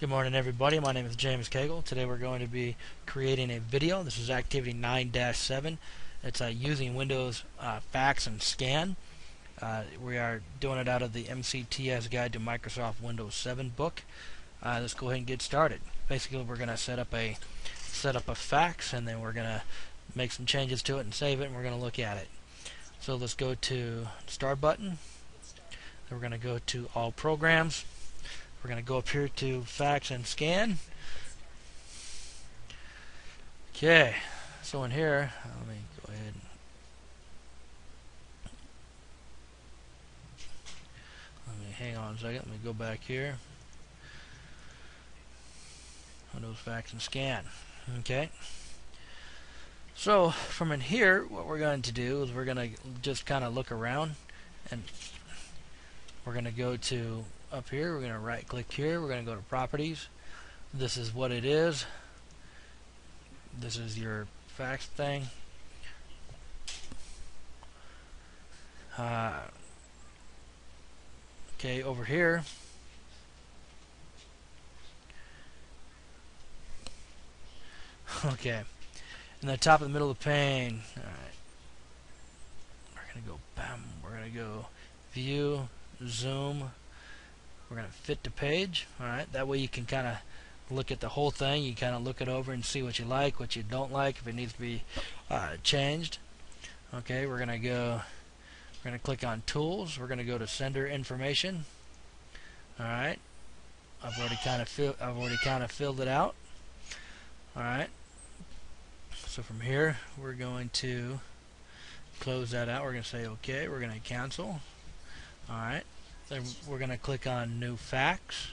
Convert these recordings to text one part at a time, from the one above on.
Good morning everybody, my name is James Cagle. Today we're going to be creating a video. This is activity 9-7. It's uh, using Windows uh, Fax and Scan. Uh, we are doing it out of the MCTS Guide to Microsoft Windows 7 book. Uh, let's go ahead and get started. Basically we're going to set up a set up a fax and then we're going to make some changes to it and save it and we're going to look at it. So let's go to Start button. Then we're going to go to All Programs. We're going to go up here to fax and scan. Okay, so in here, let me go ahead. Let me hang on a second. Let me go back here. Windows fax and scan. Okay. So from in here, what we're going to do is we're going to just kind of look around and we're going to go to up here. We're going to right click here. We're going to go to properties. This is what it is. This is your fax thing. Uh, okay, over here. Okay. In the top of the middle of the pane. Alright. We're going to go bam. We're going to go view, zoom, we're going to fit the page. Alright, that way you can kind of look at the whole thing. You kind of look it over and see what you like, what you don't like, if it needs to be uh, changed. Okay, we're going to go, we're going to click on Tools. We're going to go to Sender Information. Alright, I've already kind of fill, I've already kind of filled it out. Alright, so from here we're going to close that out. We're going to say OK. We're going to cancel. Alright. Then we're going to click on New Fax.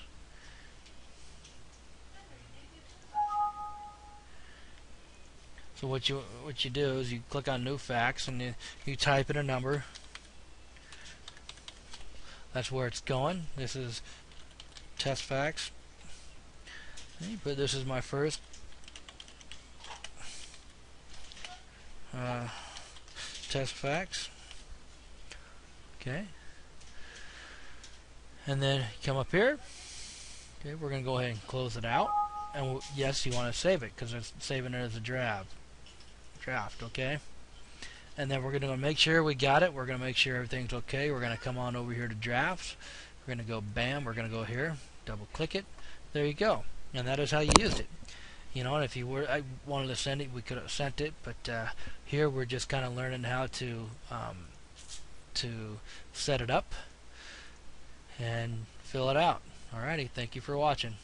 So what you what you do is you click on New Fax and you, you type in a number. That's where it's going. This is test fax. But this is my first uh, test fax. Okay and then come up here. Okay we're gonna go ahead and close it out. And yes you want to save it because it's saving it as a draft draft okay? And then we're gonna make sure we got it. We're gonna make sure everything's okay. We're gonna come on over here to drafts. We're gonna go bam we're gonna go here double click it. There you go. And that is how you used it. You know and if you were I wanted to send it we could have sent it but uh, here we're just kind of learning how to um, to set it up and fill it out. Alrighty, thank you for watching.